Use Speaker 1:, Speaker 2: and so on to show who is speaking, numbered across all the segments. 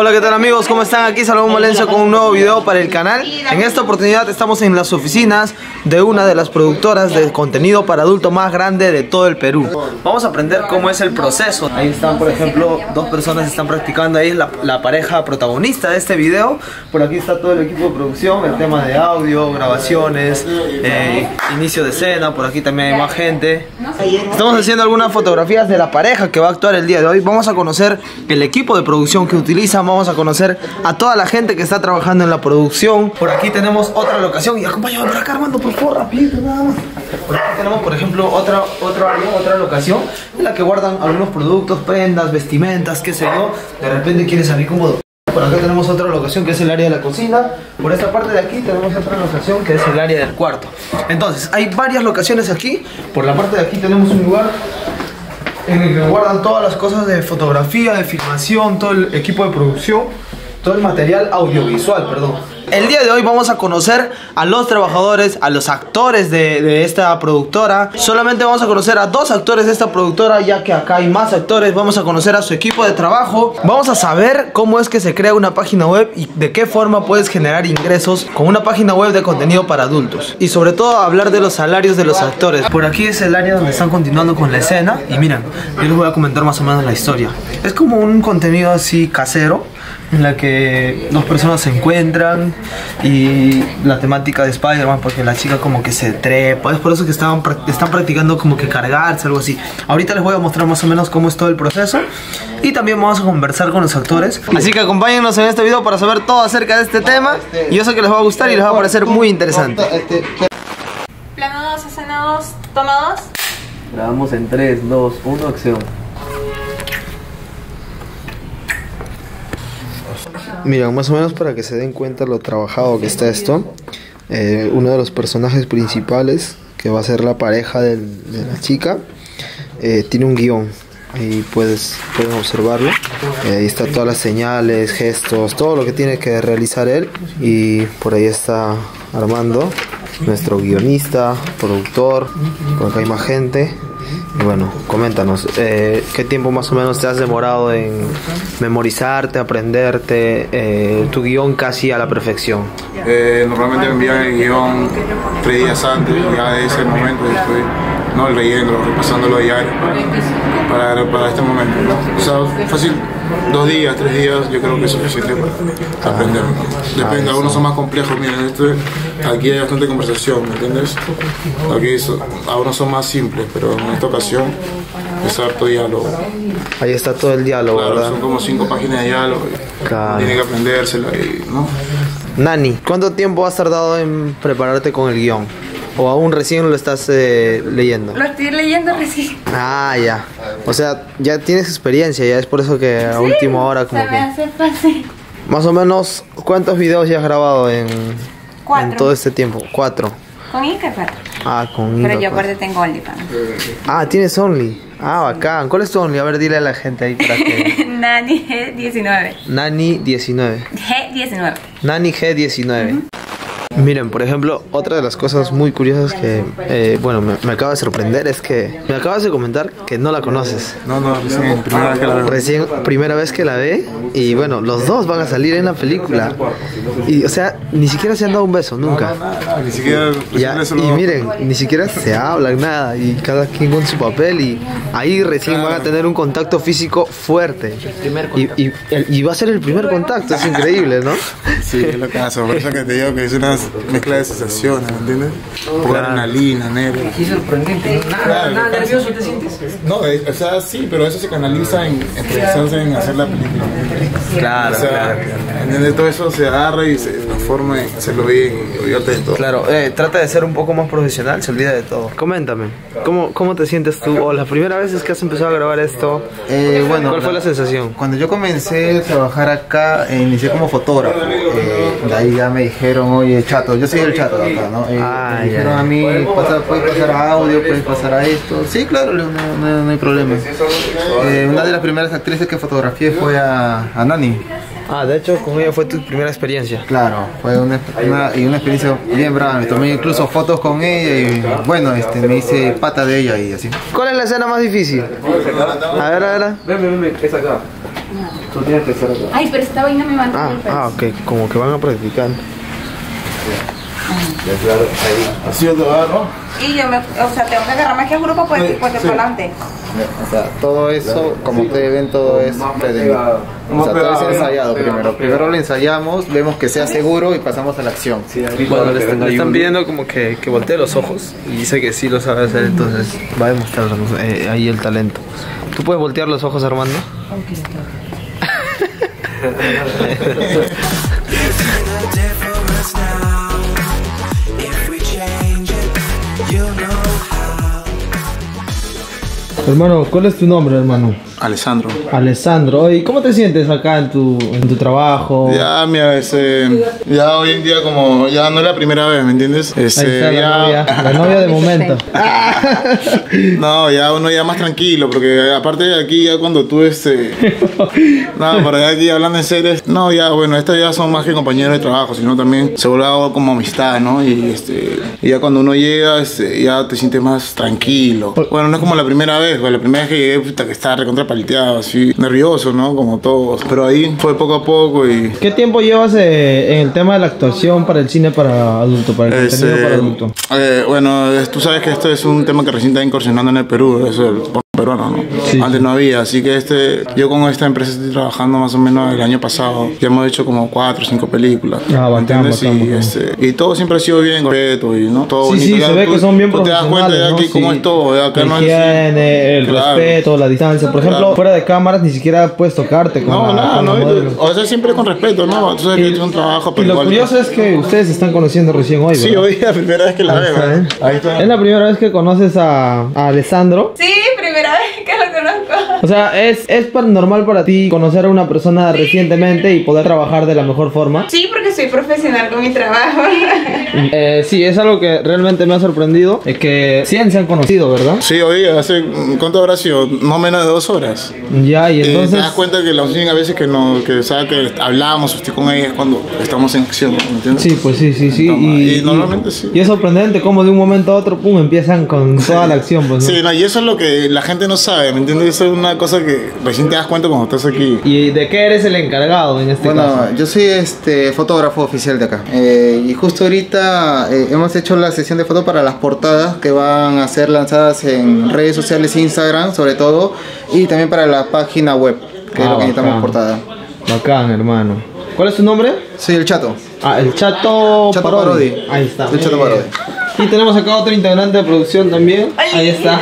Speaker 1: Hola, ¿qué tal amigos? ¿Cómo están? Aquí Salomón Valencia con un nuevo video para el canal. En esta oportunidad estamos en las oficinas de una de las productoras de contenido para adulto más grande de todo el Perú. Vamos a aprender cómo es el proceso. Ahí están, por ejemplo, dos personas están practicando. Ahí es la, la pareja protagonista de este video. Por aquí está todo el equipo de producción, el tema de audio, grabaciones, eh, inicio de escena. Por aquí también hay más gente. Estamos haciendo algunas fotografías de la pareja que va a actuar el día de hoy. Vamos a conocer el equipo de producción que utilizan. Vamos a conocer a toda la gente que está trabajando en la producción. Por aquí tenemos otra locación. Y acompáñame por acá, por favor, rapidito, nada más. Por aquí tenemos, por ejemplo, otra, otra otra locación en la que guardan algunos productos, prendas, vestimentas, qué sé yo. De repente quiere salir como por acá tenemos otra locación que es el área de la cocina. Por esta parte de aquí tenemos otra locación que es el área del cuarto. Entonces, hay varias locaciones aquí. Por la parte de aquí tenemos un lugar en el que guardan todas las cosas de fotografía, de filmación, todo el equipo de producción, todo el material audiovisual, perdón. El día de hoy vamos a conocer a los trabajadores, a los actores de, esta productora. Solamente vamos a conocer a dos actores de esta productora, ya que acá hay más actores. Vamos a conocer a su equipo de trabajo. Vamos a saber cómo es que se crea una página web y de qué forma puedes generar ingresos con una página web de contenido para adultos. Y sobre todo hablar de los salarios de los actores. Por aquí es el área donde están continuando con la escena. Y miren, yo les voy a comentar más o menos la historia. Es como un contenido así casero en la que dos personas se encuentran y la temática de Spider-Man porque la chica como que se trepa, es por eso que estaban, están practicando como que cargarse, algo así. Ahorita les voy a mostrar más o menos cómo es todo el proceso y también vamos a conversar con los actores. Así que acompáñenos en este video para saber todo acerca de este tema y yo sé que les va a gustar y les va a parecer muy interesante.
Speaker 2: Plano 2, escena 2, toma 2.
Speaker 1: Grabamos en 3, 2, 1, acción. Mira, más o menos para que se den cuenta lo trabajado que está esto, eh, uno de los personajes principales, que va a ser la pareja de la chica, eh, tiene un guion. Ahí puedes, pueden observarlo. Eh, ahí está todas las señales, gestos, todo lo que tiene que realizar él. Y por ahí está Armando, nuestro guionista, productor. Por acá hay más gente. Bueno, coméntanos, eh, ¿qué tiempo más o menos te has demorado en memorizarte, aprenderte eh, tu guion casi a la perfección?
Speaker 3: Eh, normalmente me envían el guion tres días antes, ya de ese momento estoy no leyéndolo, repasándolo diario para, para este momento. O sea, fácil, dos días, tres días, yo creo que es suficiente para aprender. Depende, algunos son más complejos, miren, esto, aquí hay bastante conversación, ¿me entiendes? Aquí son, algunos son más simples, pero en esta ocasión es harto diálogo.
Speaker 1: Ahí está todo el diálogo,
Speaker 3: Claro,
Speaker 1: ¿verdad?
Speaker 3: son como cinco páginas de diálogo.
Speaker 1: Claro.
Speaker 3: Tiene que aprendérsela y, ¿no?
Speaker 1: Nani, ¿cuánto tiempo has tardado en prepararte con el guion? ¿O aún recién lo estás eh, leyendo?
Speaker 2: Lo estoy leyendo recién.
Speaker 1: Ah, ya. O sea, ya tienes experiencia, ya es por eso que a última hora como
Speaker 2: Se me
Speaker 1: que...
Speaker 2: hace fácil.
Speaker 1: Más o menos, ¿cuántos videos ya has grabado en, en
Speaker 2: Cuatro.
Speaker 1: todo este tiempo? Cuatro.
Speaker 2: Con Inca 4.
Speaker 1: Ah, con
Speaker 2: Pero
Speaker 1: Inca,
Speaker 2: yo
Speaker 1: pues.
Speaker 2: aparte tengo OnlyFans.
Speaker 1: Ah, tienes Only. Ah, bacán. ¿Cuál es tu Only? A ver, dile a la gente ahí para que...
Speaker 2: Nani G19.
Speaker 1: Nani 19.
Speaker 2: G19.
Speaker 1: Nani G19. Miren, por ejemplo, otra de las cosas muy curiosas que, eh, bueno, me, me acaba de sorprender es que me acabas de comentar que no la conoces.
Speaker 3: No, no, recién, primera vez que la veo.
Speaker 1: Recién, primera vez que la ve y bueno, los dos van a salir en la película. Y, o sea, ni siquiera se han dado un beso, nunca.
Speaker 3: Ni siquiera
Speaker 1: Ya, y miren, ni siquiera se hablan nada y cada quien con su papel y ahí recién van a tener un contacto físico fuerte. Y, y, y va a ser el primer contacto, es increíble, ¿no?
Speaker 3: Sí, es lo que por eso que te digo que es una mezcla de sensaciones, ¿me entiendes? Poco de adrenalina, nervios.
Speaker 4: Y sorprendente, nada, nada nervioso te sientes.
Speaker 3: No, eh, o sea, sí, pero eso se canaliza en, en pensarse en hacer la película.
Speaker 1: Claro,
Speaker 3: o sea, ¿entiendes? Todo eso se agarra y se transforma en bien y olvidarte de todo.
Speaker 1: Claro, eh, trata de ser un poco más profesional, se olvida de todo. Coméntame, ¿cómo, cómo te sientes tú? O las primeras veces que has empezado a grabar esto,
Speaker 5: Eh, bueno,
Speaker 1: ¿cuál fue la sensación?
Speaker 5: Cuando yo comencé a trabajar acá, eh, inicié como fotógrafo. Eh, de ahí ya me dijeron, oye, chato, yo soy el chato de acá, ¿no? Eh,
Speaker 1: Ah,
Speaker 5: me dijeron
Speaker 1: ya.
Speaker 5: a mí, pasa, puedes pasar a audio, puedes pasar a esto. Sí, claro, no, no- no hay problema. Eh, una de las primeras actrices que fotografié fue a, a Nani.
Speaker 1: Ah, de hecho, con ella fue tu primera experiencia.
Speaker 5: Claro, fue una, una- y una experiencia bien brava. Me tomé incluso fotos con ella y bueno, este, me hice pata de ella y así.
Speaker 1: ¿Cuál es la escena más difícil? A ver, a ver.
Speaker 4: Ven, ven, ven, es acá.
Speaker 5: Tú tienes que estar acá.
Speaker 2: Ay, pero esta vaina me va a
Speaker 1: Ah, ah, ok, como que van a practicar.
Speaker 3: Así.
Speaker 2: Y yo me, o sea, tengo que agarrarme aquí a grupo porque, porque para adelante.
Speaker 5: O sea, todo eso, como ustedes ven, todo es pretendido. O sea, todo es ensayado primero. Primero lo ensayamos, vemos que sea seguro y pasamos a la acción.
Speaker 1: Bueno, le están, pidiendo como que, que voltee los ojos y dice que sí lo sabe hacer, entonces va a demostrarnos eh, ahí el talento. ¿Tú puedes voltear los ojos, Armando? Hermano, ¿cuál es tu nombre, hermano?
Speaker 3: Alessandro.
Speaker 1: Alessandro, ¿y cómo te sientes acá en tu, en tu trabajo?
Speaker 3: Ya, mira, ese, ya hoy en día como ya no es la primera vez, ¿me entiendes?
Speaker 1: Ahí
Speaker 3: Ese,
Speaker 1: está la
Speaker 3: ya-
Speaker 1: novia, la novia de momento.
Speaker 3: No, ya uno ya más tranquilo, porque aparte de aquí ya cuando tú este... No, pero ya aquí hablando en serio, no, ya bueno, estos ya son más que compañeros de trabajo, sino también se vuelve algo como amistad, ¿no? Y este, y ya cuando uno llega, este, ya te sientes más tranquilo. Bueno, no es como la primera vez, pues la primera vez que llegué, puta, que estaba recontra paliteado, así, nervioso, ¿no? Como todos. Pero ahí fue poco a poco y...
Speaker 1: ¿Qué tiempo llevas eh, en el tema de la actuación para el cine para adulto, para el
Speaker 3: Este,
Speaker 1: contenido para adulto?
Speaker 3: eh, bueno, es- tú sabes que esto es un tema que recién está incursionando en el Perú, es el peruano, ¿no?
Speaker 1: Sí.
Speaker 3: Antes no había, así que este, yo con esta empresa estoy trabajando más o menos el año pasado. Ya hemos hecho como cuatro o cinco películas.
Speaker 1: Ah,
Speaker 3: ¿me
Speaker 1: bacán,
Speaker 3: entiendes?
Speaker 1: bacán,
Speaker 3: y, este, y todo siempre ha sido bien, correcto y no todo
Speaker 1: Sí,
Speaker 3: bonito.
Speaker 1: sí,
Speaker 3: Ya
Speaker 1: se ve
Speaker 3: tú-
Speaker 1: que son bien
Speaker 3: Tú te das cuenta ya
Speaker 1: ¿no?
Speaker 3: aquí cómo
Speaker 1: Sí.
Speaker 3: es todo, ya acá
Speaker 1: La
Speaker 3: no es...
Speaker 1: higiene, el
Speaker 3: Claro.
Speaker 1: respeto, la distancia. Por ejemplo,
Speaker 3: Claro.
Speaker 1: fuera de cámaras ni siquiera puedes tocarte con
Speaker 3: No,
Speaker 1: la,
Speaker 3: nada,
Speaker 1: con la
Speaker 3: no,
Speaker 1: modelo.
Speaker 3: o sea, siempre con respeto, ¿no? Tú sabes que es un trabajo,
Speaker 1: Y
Speaker 3: pero
Speaker 1: lo
Speaker 3: igual-
Speaker 1: curioso es que ustedes se están conociendo recién hoy,
Speaker 3: Sí,
Speaker 1: ¿verdad?
Speaker 3: hoy es la primera vez que la veo.
Speaker 1: ¿eh?
Speaker 3: Ahí está.
Speaker 1: Es la primera vez que conoces a, a Alessandro.
Speaker 2: Sí, primera vez que lo conozco.
Speaker 1: O sea, ¿es, es pa- normal para ti conocer a una persona recientemente y poder trabajar de la mejor forma?
Speaker 2: Sí, porque soy profesional con mi trabajo.
Speaker 1: Eh, sí, es algo que realmente me ha sorprendido. Es que sí se han conocido, ¿verdad?
Speaker 3: Sí, hoy hace, ¿cuánto habrá sido? No menos de dos horas.
Speaker 1: Ya, y
Speaker 3: Eh,
Speaker 1: entonces...
Speaker 3: te das cuenta que la única veces que no, que sabe que hablamos o estoy con ella es cuando estamos en acción, ¿me entiendes?
Speaker 1: Sí, pues sí, sí, sí.
Speaker 3: Toma,
Speaker 1: Y,
Speaker 3: y normalmente sí.
Speaker 1: Y es sorprendente cómo de un momento a otro, pum, empiezan con toda la acción, pues, ¿no?
Speaker 3: Sí, no, y eso es lo que la gente no sabe, ¿me entiendes? Eso es una cosa que recién te das cuenta cuando estás aquí.
Speaker 1: ¿Y de qué eres el encargado en este
Speaker 5: Bueno,
Speaker 1: caso?
Speaker 5: yo soy este fotógrafo oficial de acá. Eh, y justo ahorita eh, hemos hecho la sesión de foto para las portadas que van a ser lanzadas en redes sociales, Instagram sobre todo, y también para la página web, que es
Speaker 1: Ah,
Speaker 5: lo que necesitamos portada.
Speaker 1: Bacán, hermano. ¿Cuál es tu nombre?
Speaker 5: Soy el chato.
Speaker 1: Ah, el Chato,
Speaker 5: Chato
Speaker 1: Parodi.
Speaker 5: Parodi.
Speaker 1: Ahí está.
Speaker 5: El Chato
Speaker 1: bien. Y tenemos acá otro integrante de producción también. Ahí está.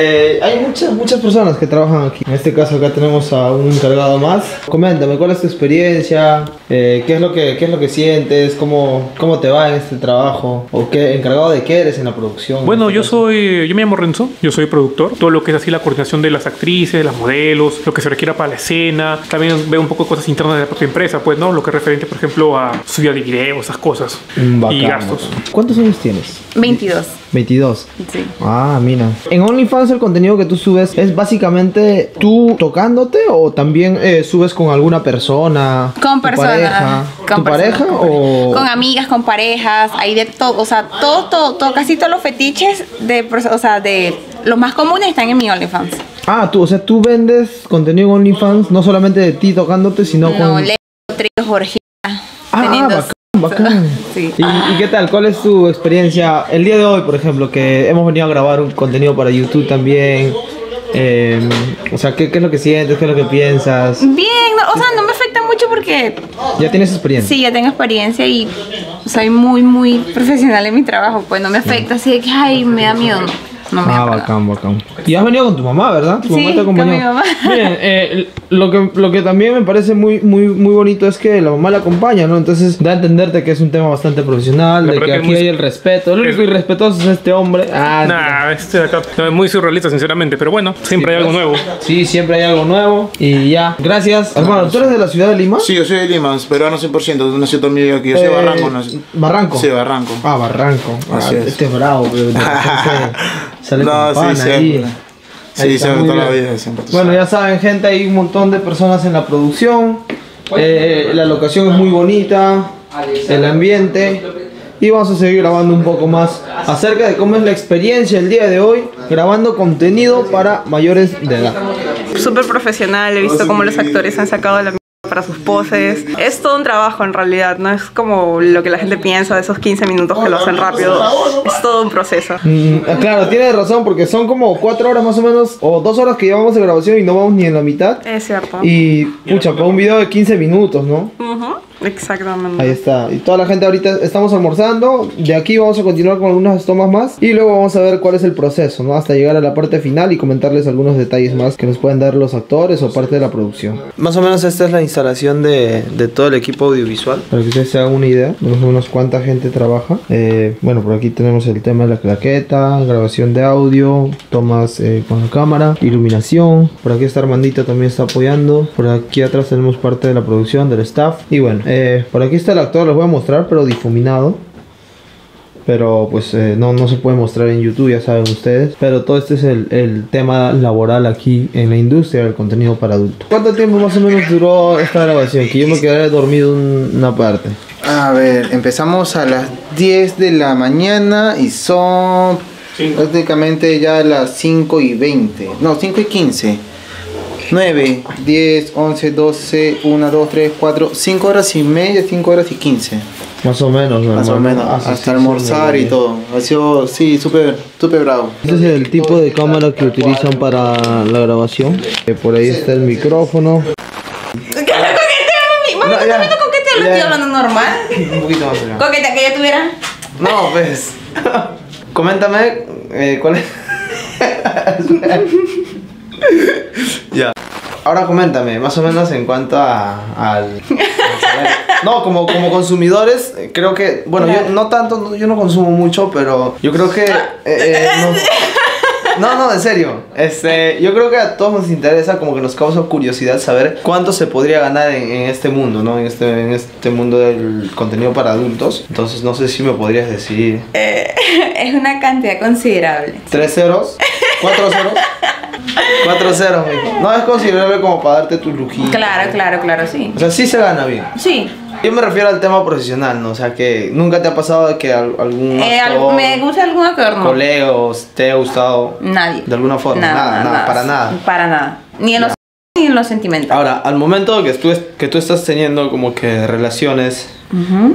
Speaker 1: Eh, hay muchas, muchas personas que trabajan aquí. En este caso acá tenemos a un encargado más. Coméntame, ¿cuál es tu experiencia? Eh, ¿qué, es lo que, ¿Qué es lo que sientes? ¿Cómo, ¿Cómo te va en este trabajo? ¿O qué encargado de qué eres en la producción?
Speaker 6: Bueno,
Speaker 1: En este
Speaker 6: yo
Speaker 1: caso?
Speaker 6: soy, yo me llamo Renzo, yo soy productor. Todo lo que es así la coordinación de las actrices, las modelos, lo que se requiera para la escena. También veo un poco cosas internas de la propia empresa, pues, ¿no? Lo que es referente, por ejemplo, a subida de video, esas cosas.
Speaker 1: Mm, bacán,
Speaker 6: y gastos.
Speaker 1: bacán. ¿Cuántos años tienes?
Speaker 2: 22.
Speaker 1: 22.
Speaker 2: Sí.
Speaker 1: Ah, mira. En OnlyFans el contenido que tú subes es básicamente tú tocándote o también eh, subes con alguna persona.
Speaker 2: Con personas.
Speaker 1: Pareja?
Speaker 2: Con
Speaker 1: ¿Tu pareja o...?
Speaker 2: Con amigas, con parejas, hay de todo, o sea, todo, todo, todo, casi todos los fetiches de, o sea, de los más comunes están en mi OnlyFans.
Speaker 1: Ah, tú, o sea, tú vendes contenido en OnlyFans no solamente de ti tocándote, sino
Speaker 2: No,
Speaker 1: con...
Speaker 2: leo, tríos, orgías,
Speaker 1: Ah,
Speaker 2: teniendo-
Speaker 1: bacán, bacán.
Speaker 2: Sí.
Speaker 1: ¿Y, y qué tal? ¿Cuál es tu experiencia el día de hoy, por ejemplo, que hemos venido a grabar un contenido para YouTube también? Eh, o sea, ¿qué, ¿qué es lo que sientes? ¿Qué es lo que piensas?
Speaker 2: Bien, no, o sea, no me afecta mucho porque
Speaker 1: ¿Ya tienes experiencia?
Speaker 2: sí, ya tengo experiencia y soy muy, muy profesional en mi trabajo, pues no me afecta así de que, ay, me da miedo, no, no me
Speaker 1: Ah, bacán, bacán. Y has venido con tu mamá, ¿verdad? Tu
Speaker 2: Sí,
Speaker 1: mamá te
Speaker 2: con mi mamá.
Speaker 1: Miren, eh, lo, que, lo que también me parece muy, muy, muy bonito es que la mamá la acompaña, ¿no? Entonces da a entenderte que es un tema bastante profesional,
Speaker 6: La
Speaker 1: de que aquí
Speaker 6: muy-
Speaker 1: hay el respeto. El único
Speaker 6: es-
Speaker 1: irrespetuoso es este hombre. Ah,
Speaker 6: Nah, este de acá no, es muy surrealista, sinceramente, pero bueno, siempre hay algo nuevo.
Speaker 1: Sí, siempre hay algo nuevo. Y ya, gracias. Hermano, ¿tú eres de la ciudad de Lima?
Speaker 3: Sí, yo soy de Lima, peruano 100%, nací todo mi vida aquí. Yo soy de
Speaker 1: Eh,
Speaker 3: Barranco. nací-
Speaker 1: Barranco.
Speaker 3: Sí, Barranco.
Speaker 1: Ah, Barranco.
Speaker 3: Así
Speaker 1: Ah,
Speaker 3: es.
Speaker 1: Este es bravo, pero sale
Speaker 3: No,
Speaker 1: con
Speaker 3: sí,
Speaker 1: pana
Speaker 3: siempre.
Speaker 1: ahí. Ahí
Speaker 3: Sí, siempre toda la vida, siempre.
Speaker 1: Bueno, ya saben, gente, hay un montón de personas en la producción. Eh, la locación es muy bonita, el ambiente. Y vamos a seguir grabando un poco más acerca de cómo es la experiencia el día de hoy grabando contenido para mayores de edad.
Speaker 7: súper profesional. He visto cómo los actores han sacado la para sus poses. Es todo un trabajo en realidad, no es como lo que la gente piensa de esos 15 minutos que lo hacen rápido. Es todo un proceso.
Speaker 1: Mm, ah, claro, tienes razón, porque son como cuatro horas más o menos, o dos horas que llevamos de grabación y no vamos ni en la mitad.
Speaker 7: Es cierto.
Speaker 1: Y, pucha, para un video de 15 minutos, ¿no?
Speaker 7: Ujú, Exactamente.
Speaker 1: Ahí está. Y toda la gente ahorita estamos almorzando. De aquí vamos a continuar con algunas tomas más. Y luego vamos a ver cuál es el proceso, ¿no? Hasta llegar a la parte final y comentarles algunos detalles más que nos pueden dar los actores o parte de la producción. Más o menos esta es la instalación de, de todo el equipo audiovisual. Para que ustedes se hagan una idea de más o menos cuánta gente trabaja. Eh, bueno, por aquí tenemos el tema de la claqueta, grabación de audio, tomas eh, con la cámara, iluminación. Por aquí está Armandito también está apoyando. Por aquí atrás tenemos parte de la producción, del staff. Y bueno, eh, por aquí está el actor, les voy a mostrar, pero difuminado. Pero pues eh, no, no se puede mostrar en YouTube, ya saben ustedes. Pero todo este es el, el tema laboral aquí en la industria del contenido para adultos. ¿Cuánto tiempo más o menos duró esta grabación? Que yo me quedé dormido una parte.
Speaker 5: A ver, empezamos a las 10 de la mañana y son prácticamente ya las 5 y 20. No, 5 y 15. 9, 10, 11, 12, 1, 2, 3, 4, 5 horas y media, 5 horas y 15.
Speaker 1: Más o menos, ¿no,
Speaker 5: Más o menos,
Speaker 1: Ah,
Speaker 5: hasta
Speaker 1: sí,
Speaker 5: almorzar
Speaker 1: sí,
Speaker 5: y todo. Ha sido, sí, súper, súper bravo.
Speaker 1: Este es el tipo de cámara que utilizan para la grabación. Eh, por ahí está el micrófono.
Speaker 2: Coquetea, mami. Mami,
Speaker 1: No,
Speaker 2: ¿tú
Speaker 1: ya.
Speaker 2: también te coqueteas? ¿No estoy hablando normal?
Speaker 1: Un poquito más acá.
Speaker 2: Coquetea que yo tuviera.
Speaker 1: No, pues. Coméntame eh, cuál es. Ahora coméntame, más o menos en cuanto a, al... No, como, como consumidores, eh, creo que, bueno, yo no tanto, no- yo no consumo mucho, pero yo creo que... eh, eh, no, no, no, en serio. Este, yo creo que a todos nos interesa, como que nos causa curiosidad saber cuánto se podría ganar en, en este mundo, ¿no? En este, en este mundo del contenido para adultos. Entonces, no sé si me podrías decir...
Speaker 2: Es una cantidad considerable.
Speaker 1: ¿Tres ceros? ¿Cuatro ceros? Cuatro ceros, mijo. No es considerable como para darte tu lujito.
Speaker 2: Claro, claro, claro, sí.
Speaker 1: O sea, sí se gana bien.
Speaker 2: Sí.
Speaker 1: Yo me refiero al tema profesional, ¿no? O sea, que nunca te ha pasado que al- algún
Speaker 2: Eh,
Speaker 1: actor,
Speaker 2: me gusta algún actor, no.
Speaker 1: colegos te ha gustado
Speaker 2: Nadie.
Speaker 1: de alguna forma. Nada, nada, para nada.
Speaker 2: Para nada. Ni en los ni en los sentimentales.
Speaker 1: Ahora, al momento que tú, que tú estás teniendo como que relaciones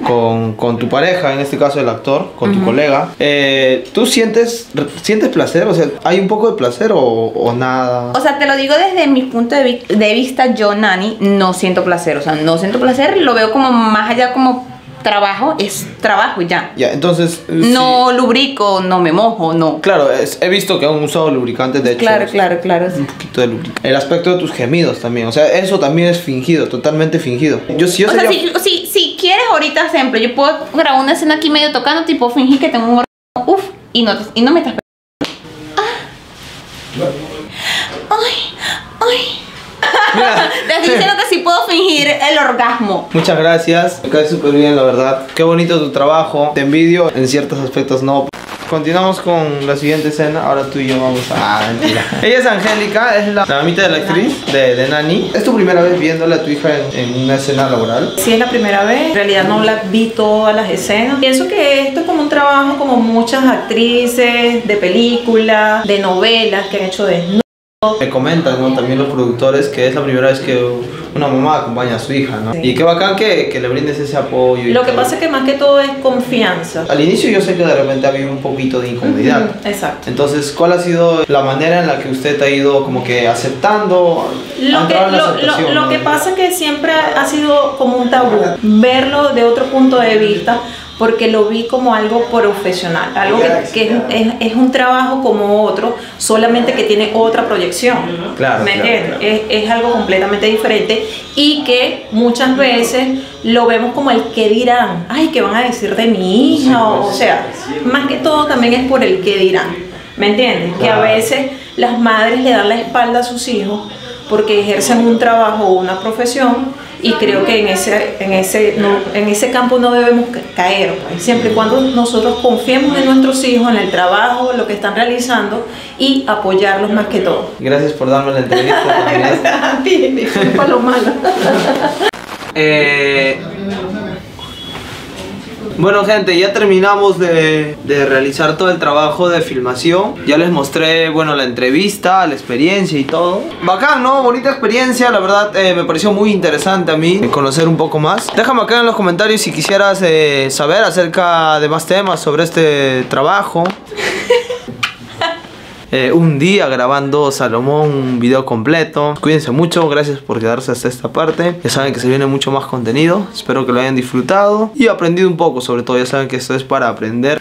Speaker 1: con, con tu pareja, en este caso el actor, con tu colega, eh, ¿tú sientes, sientes placer? O sea, ¿hay un poco de placer o, o nada?
Speaker 2: O sea, te lo digo desde mi punto de, vi- de vista, yo, Nani, no siento placer. O sea, no siento placer, lo veo como más allá como trabajo, es trabajo ya.
Speaker 1: Ya, entonces... eh,
Speaker 2: No lubrico, no me mojo, no.
Speaker 1: sí. Claro, es- he visto que han usado lubricantes, de hecho.
Speaker 2: Claro, claro, claro.
Speaker 1: Un poquito de lubricante. El aspecto de tus gemidos también. O sea, eso también es fingido, totalmente fingido. Yo, si yo
Speaker 2: O sea, si, si, si quieres ahorita, ejemplo, yo puedo grabar una escena aquí medio tocando, tipo fingir que tengo un uff, y no, y no me estás... Ah. Ay, ay. Diciendo que sí puedo fingir el orgasmo.
Speaker 1: Muchas gracias, me cae súper bien la verdad. Qué bonito tu trabajo, te envidio, en ciertos aspectos no. Continuamos con la siguiente escena, ahora tú y yo vamos a... Ah, mentira. Ella es Angélica, es la, la mamita de la actriz, de, de Nani. ¿Es tu primera vez viéndole a tu hija en, en una escena laboral?
Speaker 8: Sí, es la primera vez. En realidad no la vi todas las escenas. Pienso que esto es como un trabajo como muchas actrices de películas, de novelas que han hecho desnudos.
Speaker 1: Me comentan ¿no? también los productores que es la primera vez que una mamá acompaña a su hija, ¿no? Y qué bacán que, que le brindes ese apoyo. y
Speaker 8: Lo que
Speaker 1: todo.
Speaker 8: pasa es que más que todo es confianza.
Speaker 1: Al inicio yo sé que de repente había un poquito de incomodidad.
Speaker 8: Exacto.
Speaker 1: Entonces, ¿cuál ha sido la manera en la que usted ha ido como que aceptando?
Speaker 8: Lo que, lo, lo- lo
Speaker 1: ¿no?
Speaker 8: que pasa es que siempre ha sido como un tabú verlo de otro punto de vista porque lo vi como algo profesional, algo que, que es, es- es un trabajo como otro, solamente que tiene otra proyección.
Speaker 1: Claro,
Speaker 8: ¿Me
Speaker 1: claro,
Speaker 8: entiendes?
Speaker 1: claro.
Speaker 8: Es, es algo completamente diferente y que muchas veces lo vemos como el que dirán, ay, ¿qué van a decir de mi hija? O, o sea, más que todo también es por el que dirán. ¿Me entiendes? Que a veces las madres le dan la espalda a sus hijos porque ejercen un trabajo o una profesión y creo que en ese, en ese, no- en ese campo no debemos ca- caer, pues, siempre y cuando nosotros confiemos en nuestros hijos, en el trabajo, lo que están realizando y apoyarlos más que todo.
Speaker 1: Gracias por darme la entrevista. oportunidad.
Speaker 8: A ti, disculpa lo malo.
Speaker 1: Eh, Bueno gente, ya terminamos de, de realizar todo el trabajo de filmación. Ya les mostré, bueno, la entrevista, la experiencia y todo. Bacán, ¿no? Bonita experiencia, la verdad eh, me pareció muy interesante a mí conocer un poco más. Déjame acá en los comentarios si quisieras eh, saber acerca de más temas sobre este trabajo. Eh, un día grabando Salomón un video completo. Cuídense mucho, gracias por quedarse hasta esta parte. Ya saben que se viene mucho más contenido. Espero que lo hayan disfrutado y aprendido un poco, sobre todo. Ya saben que esto es para aprender.